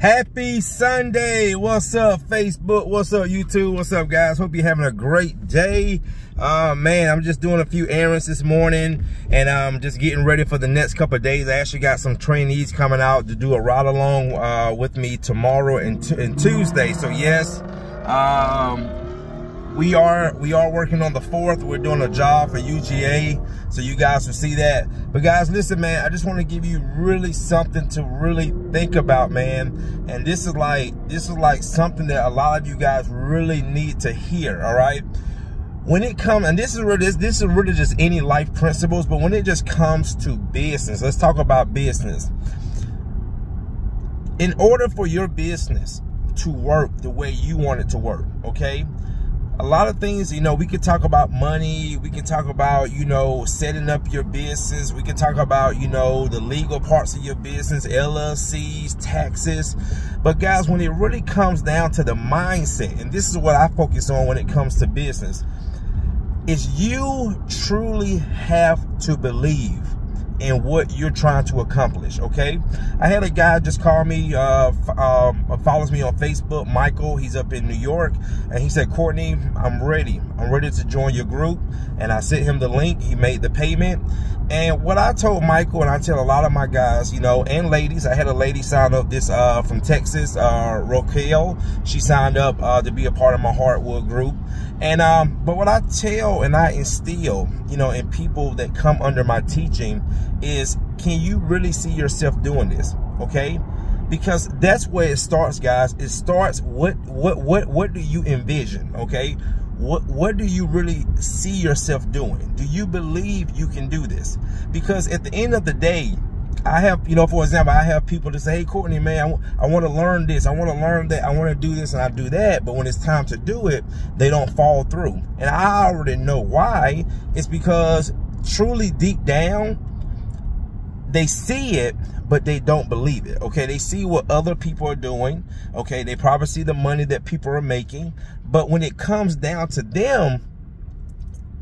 Happy Sunday. What's up, Facebook? What's up, YouTube? What's up, guys? Hope you're having a great day. Uh, man, I'm just doing a few errands this morning and I'm um, just getting ready for the next couple days. I actually got some trainees coming out to do a ride along uh, with me tomorrow and, and Tuesday. So yes, um, we are we are working on the fourth. We're doing a job for uga so you guys will see that. But guys listen man i just want to give you really something to really think about man. And this is like this is like something that a lot of you guys really need to hear all right? When it comes and this is really this, this is really just any life principles but when it just comes to business let's talk about business. In order for your business to work the way you want it to work okay a lot of things, you know, we could talk about money. We can talk about, you know, setting up your business. We can talk about, you know, the legal parts of your business, LLCs, taxes. But guys, when it really comes down to the mindset, and this is what I focus on when it comes to business, is you truly have to believe in what you're trying to accomplish, okay? I had a guy just call me, uh, um, follows me on Facebook, Michael, he's up in New York, and he said, Courtney, I'm ready. I'm ready to join your group. And I sent him the link, he made the payment. And what I told Michael, and I tell a lot of my guys, you know, and ladies, I had a lady sign up this uh, from Texas, uh. She signed up uh, to be a part of my Hardwood group. And um, but what I tell and I instill, you know, in people that come under my teaching is, can you really see yourself doing this? Okay, because that's where it starts, guys. It starts what what what what do you envision? Okay, what what do you really see yourself doing? Do you believe you can do this? Because at the end of the day, I have, you know, for example, I have people to say, hey, Courtney, man, I, I want to learn this. I want to learn that. I want to do this and I do that. But when it's time to do it, they don't fall through. And I already know why. It's because truly deep down, they see it, but they don't believe it. Okay, they see what other people are doing. Okay, they probably see the money that people are making. But when it comes down to them,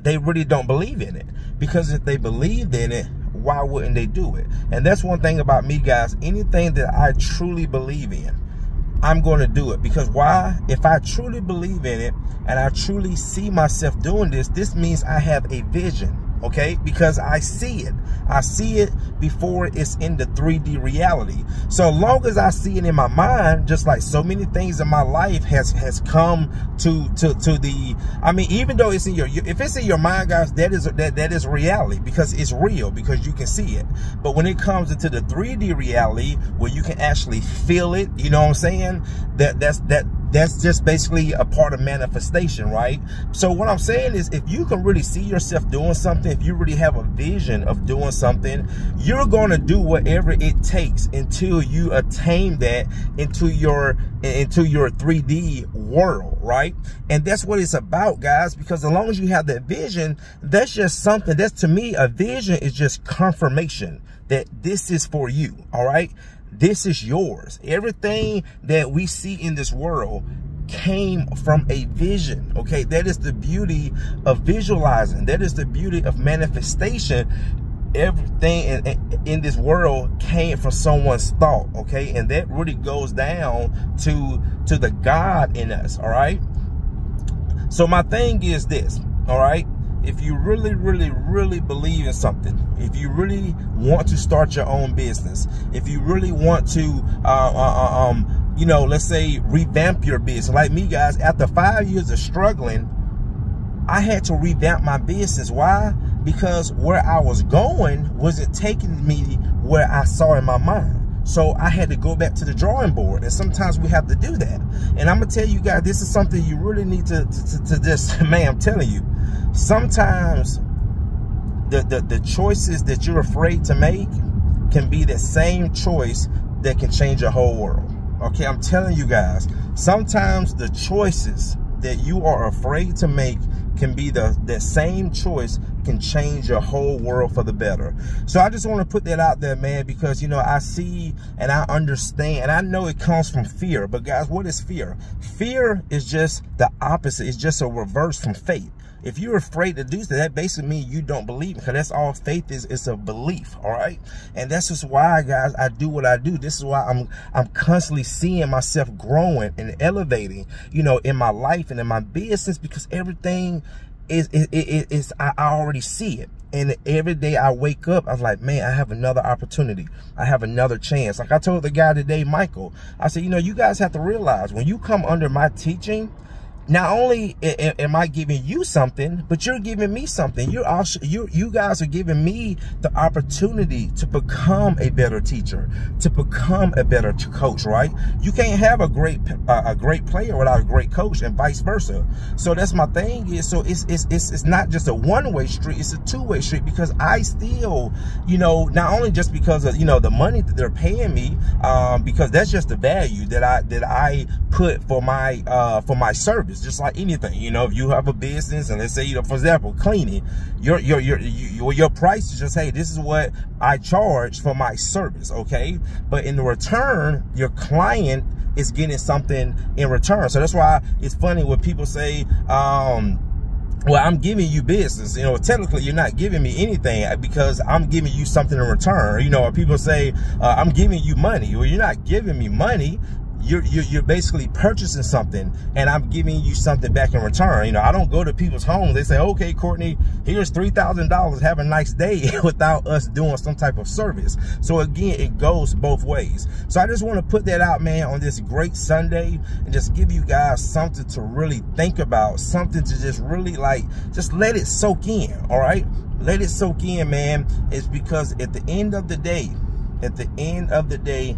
they really don't believe in it. Because if they believed in it, why wouldn't they do it? And that's one thing about me, guys. Anything that I truly believe in, I'm going to do it. Because why? If I truly believe in it and I truly see myself doing this, this means I have a vision okay? Because i see it. I see it before it's in the 3d reality. So long as i see it in my mind just like so many things in my life has has come to to to the i mean even though it's in your if it's in your mind guys that is that that is reality because it's real because you can see it. But when it comes into the 3d reality where you can actually feel it you know what i'm saying? That that's that that's just basically a part of manifestation, right? So what I'm saying is if you can really see yourself doing something, if you really have a vision of doing something, you're going to do whatever it takes until you attain that into your into your 3D world, right? And that's what it's about, guys, because as long as you have that vision, that's just something that's to me a vision is just confirmation that this is for you, all right? This is yours. Everything that we see in this world came from a vision. Okay, that is the beauty of visualizing. That is the beauty of manifestation. Everything in, in, this world came from someone's thought. Okay, and that really goes down to to the God in us. All right. So my thing is this. All right if you really, really, really believe in something, if you really want to start your own business, if you really want to, uh, uh, uh, um, you know, let's say revamp your business, like me, guys, after five years of struggling, I had to revamp my business. Why? Because where I was going wasn't taking me where I saw in my mind. So I had to go back to the drawing board. And sometimes we have to do that. And I'm going to tell you guys, this is something you really need to, to, to just, man, I'm telling you, sometimes the, the, the choices that you're afraid to make can be the same choice that can change your whole world. Okay, I'm telling you guys, sometimes the choices that you are afraid to make can be the, the same choice can change your whole world for the better. So I just want to put that out there, man, because, you know, I see and I understand and I know it comes from fear. But guys, what is fear? Fear is just the opposite. It's just a reverse from faith. If you're afraid to do that, that basically means you don't believe because that's all faith is. It's a belief, all right? And that's just why, guys, I do what I do. This is why I'm I'm constantly seeing myself growing and elevating, you know, in my life and in my business because everything is, is, is, is I already see it. And every day I wake up, I was like, man, I have another opportunity. I have another chance. Like I told the guy today, Michael, I said, you know, you guys have to realize when you come under my teaching, not only am I giving you something, but you're giving me something. You're also you you guys are giving me the opportunity to become a better teacher, to become a better coach. Right? You can't have a great a great player without a great coach, and vice versa. So that's my thing. Is so it's it's it's it's not just a one way street. It's a two way street because I still, you know, not only just because of you know the money that they're paying me, um, because that's just the value that I that I put for my uh for my service just like anything. You know, if you have a business and let's say, you know, for example, cleaning, your, your, your, your, your price is just, hey, this is what I charge for my service. Okay. But in the return, your client is getting something in return. So that's why it's funny when people say, um, well, I'm giving you business. You know, technically you're not giving me anything because I'm giving you something in return. You know, people say, uh, I'm giving you money. Well, you're not giving me money you're, you're, you're basically purchasing something and I'm giving you something back in return. You know, I don't go to people's homes. They say, okay, Courtney, here's $3,000. Have a nice day without us doing some type of service. So again, it goes both ways. So I just want to put that out, man, on this great Sunday and just give you guys something to really think about, something to just really like, just let it soak in. All right. Let it soak in, man. It's because at the end of the day, at the end of the day,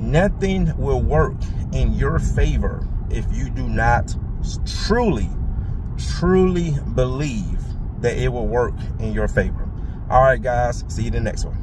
Nothing will work in your favor if you do not truly, truly believe that it will work in your favor. All right, guys. See you in the next one.